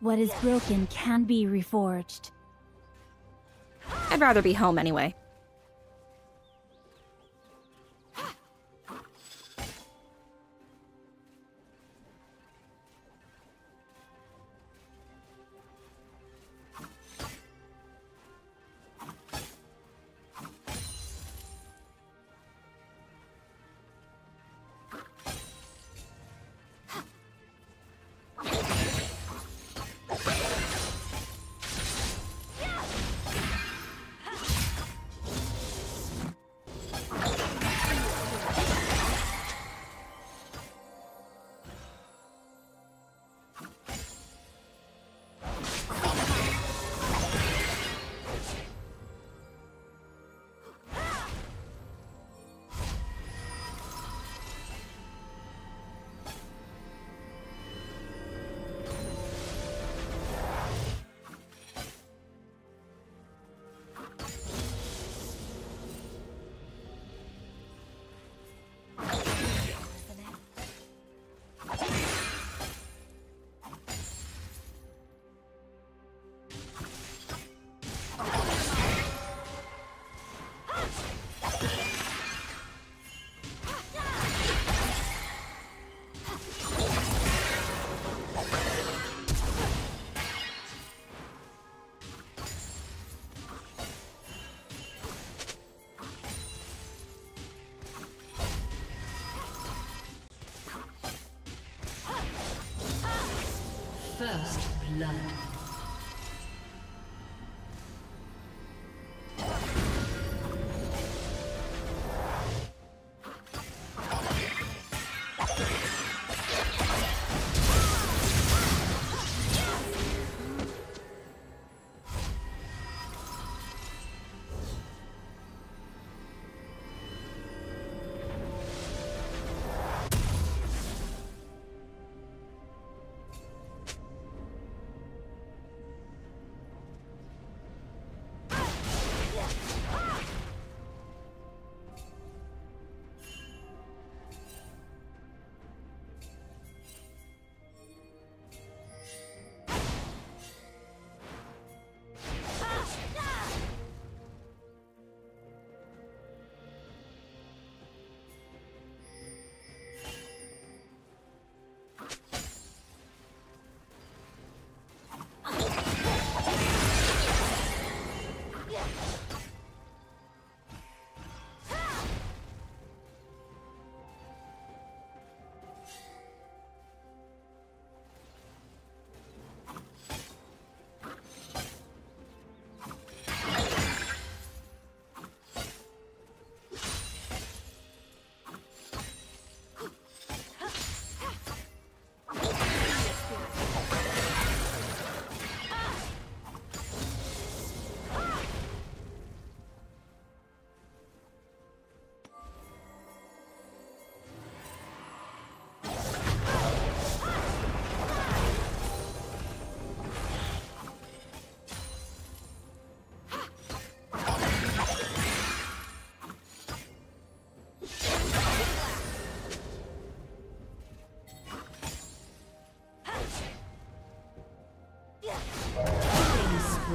What is broken can be reforged. I'd rather be home anyway. First blood.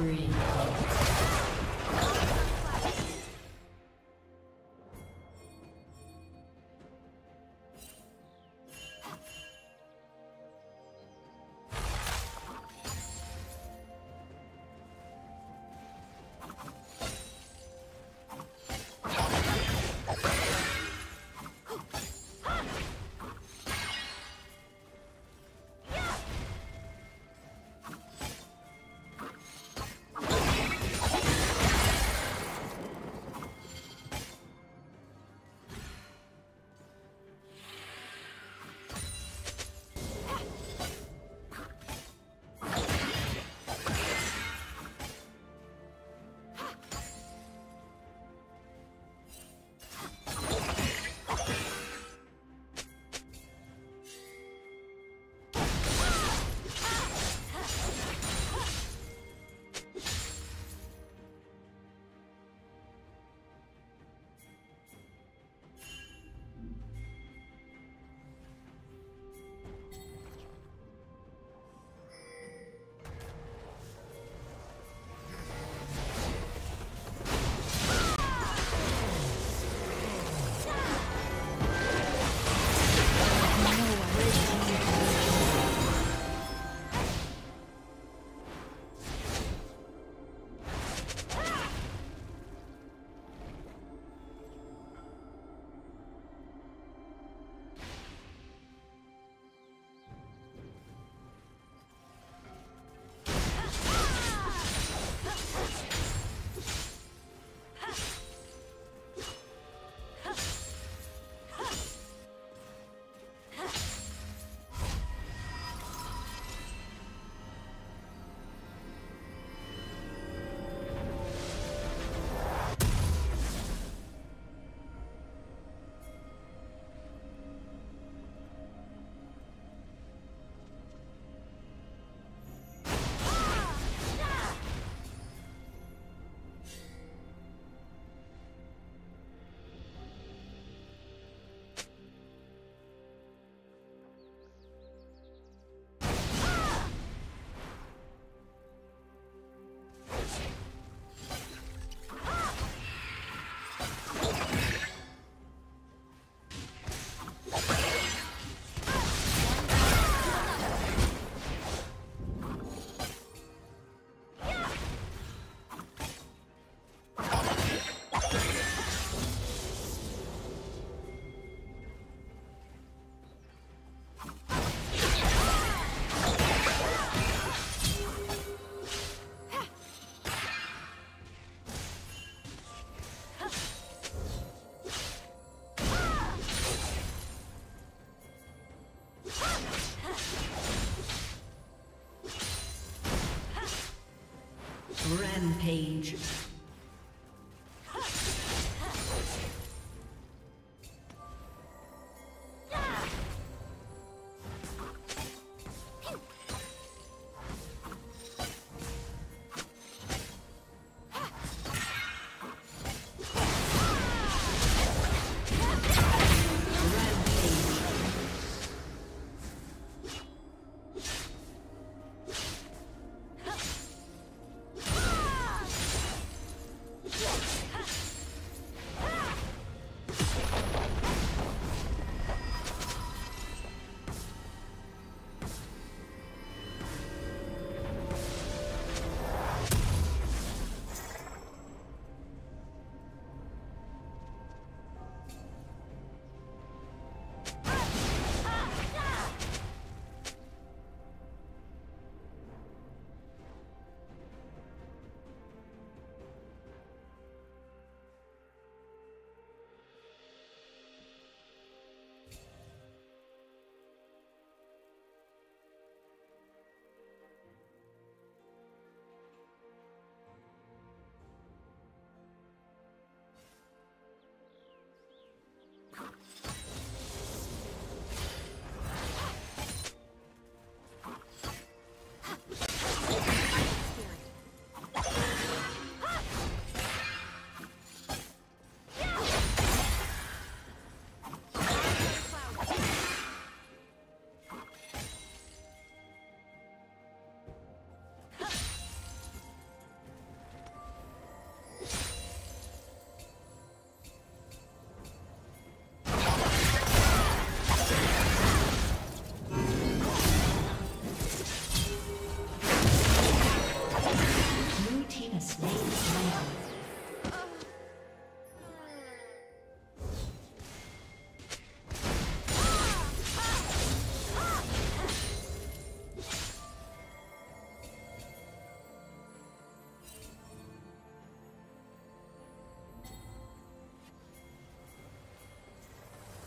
operating Rampage.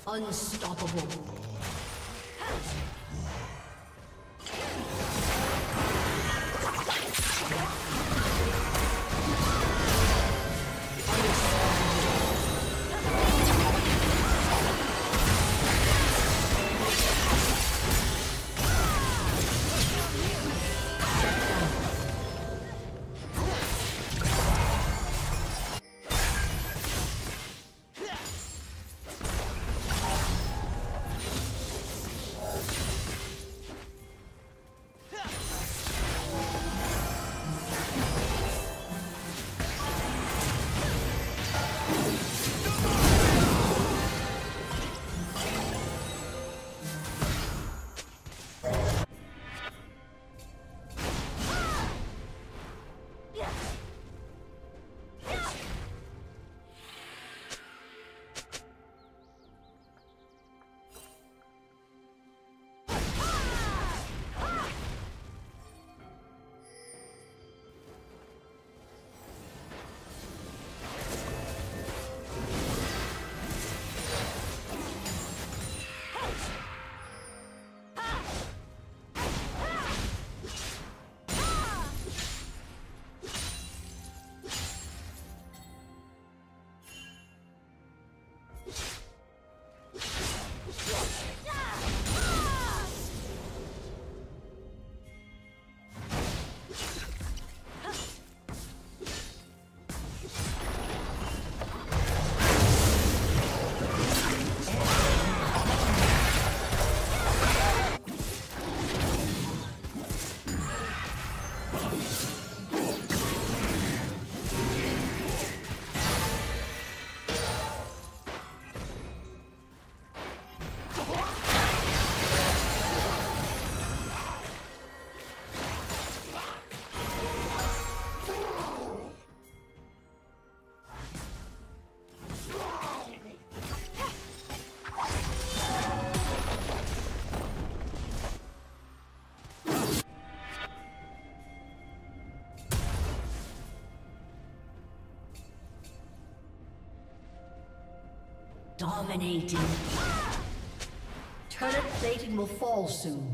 Unstoppable. Dominating. Turret plating will fall soon.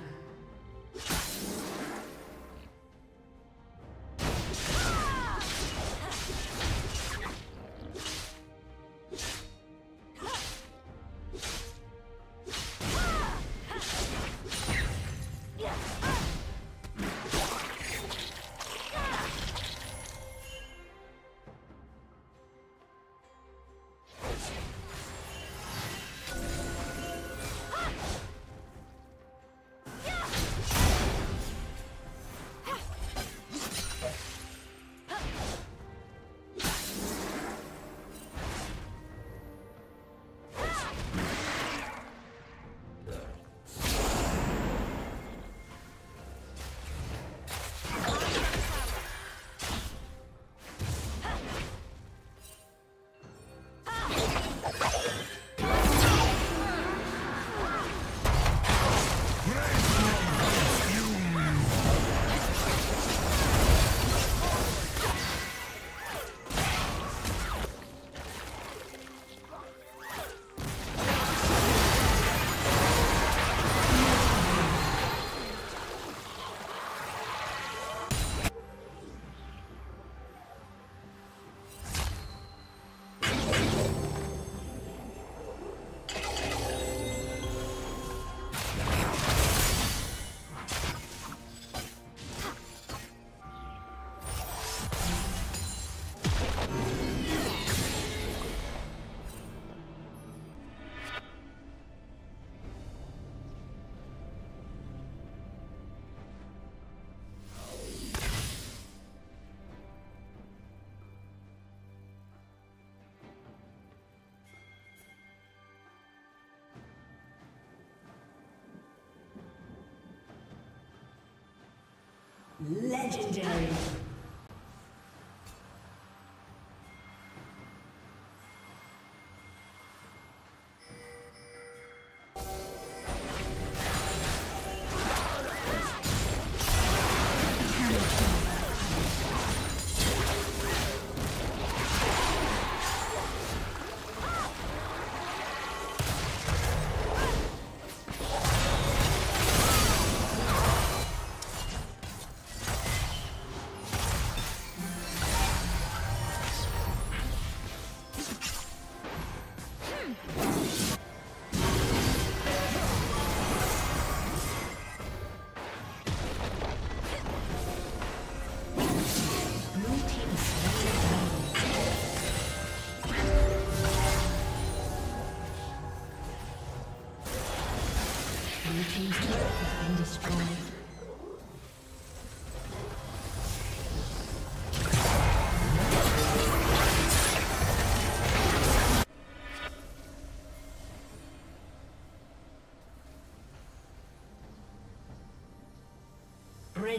Legendary.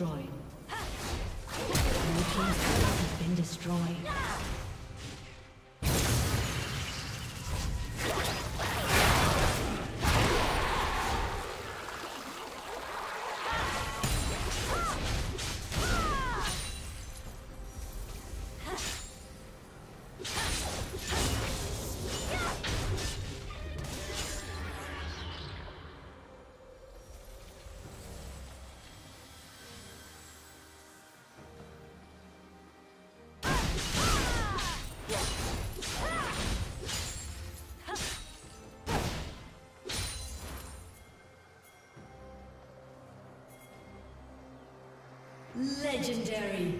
Destroyed. Legendary.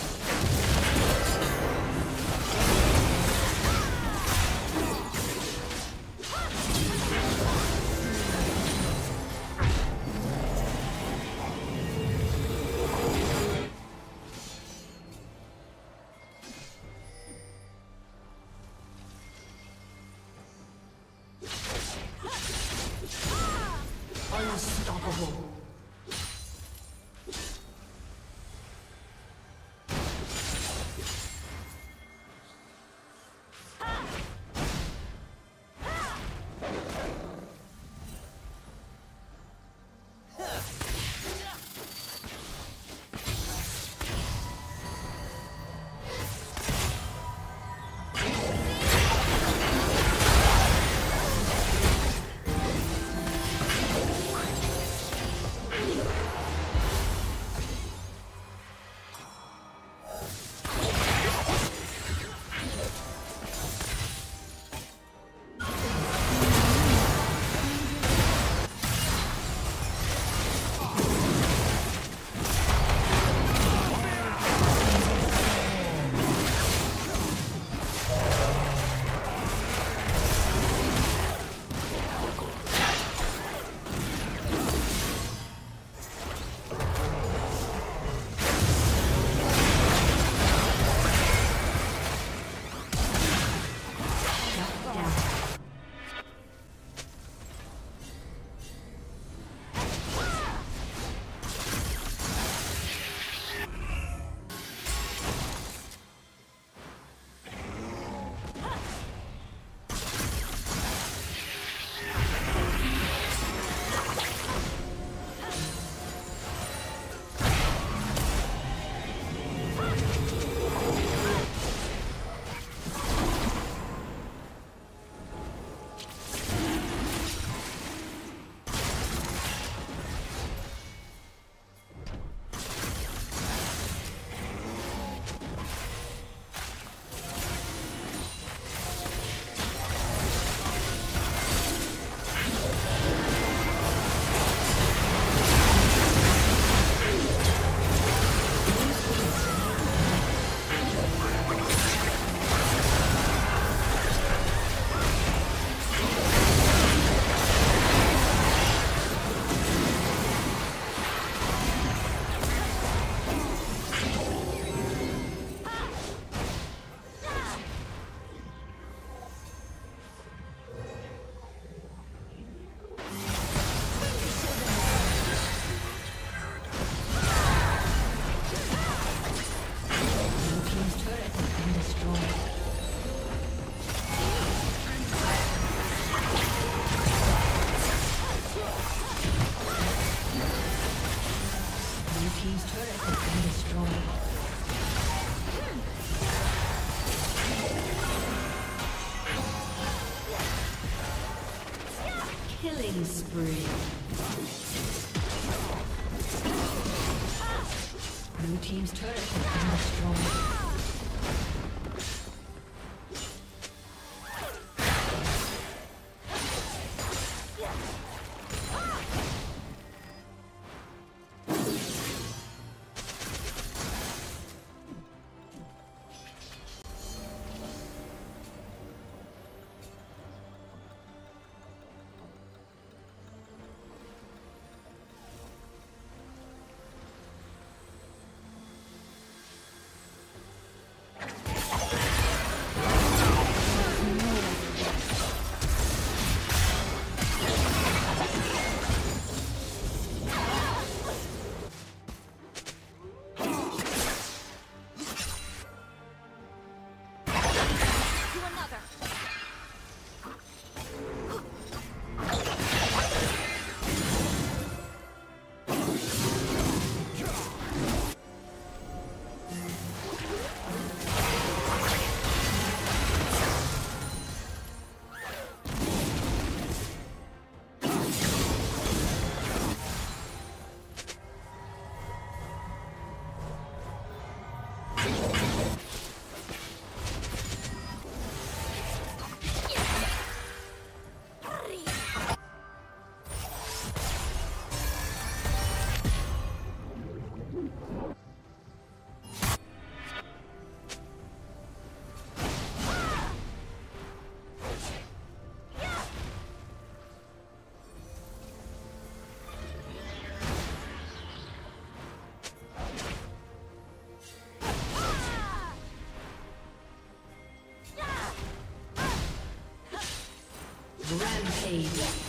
Rampage.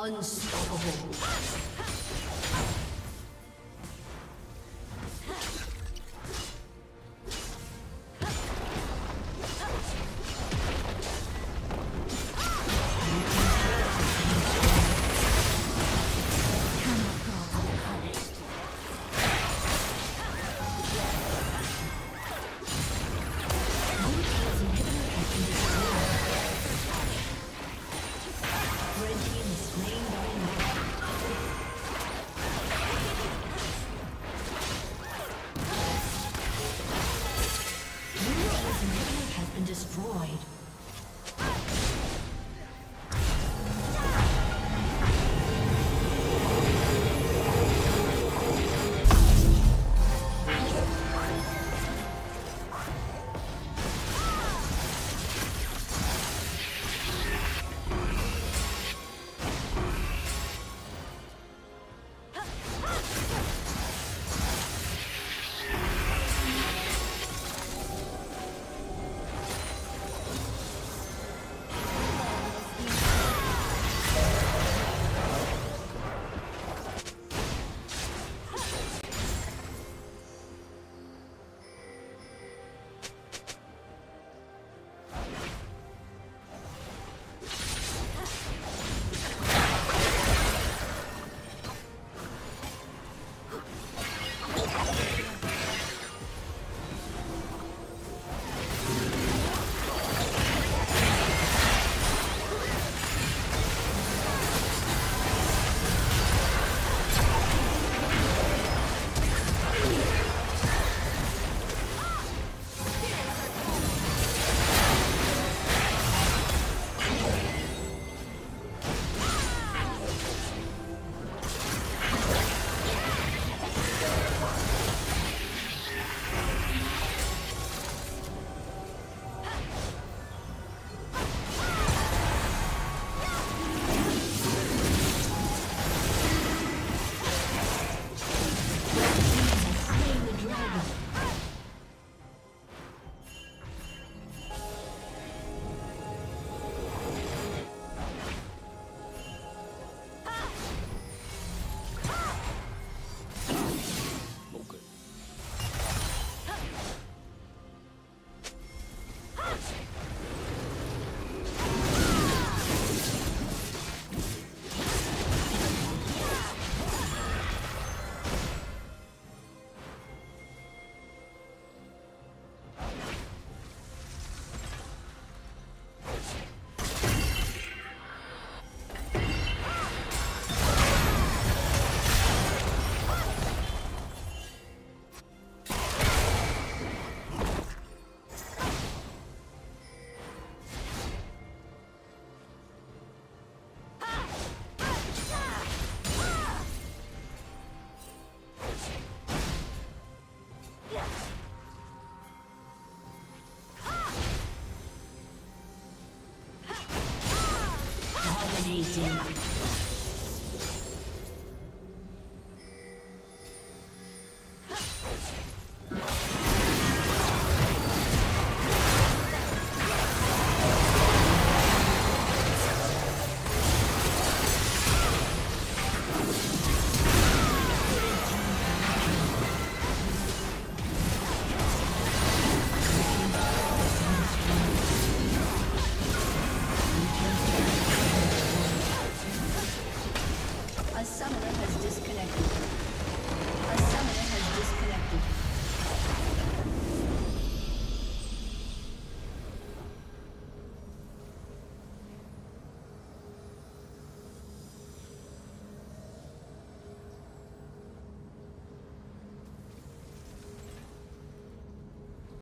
Unstoppable. Dominating.